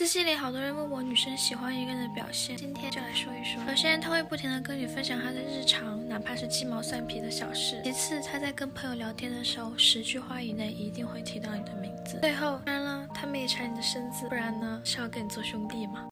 私信里好多人问我女生喜欢一个人的表现，今天就来说一说。首先，他会不停的跟你分享他的日常，哪怕是鸡毛蒜皮的小事。其次，他在跟朋友聊天的时候，十句话以内一定会提到你的名字。最后，当然了，他们也馋你的身子，不然呢是要跟你做兄弟吗？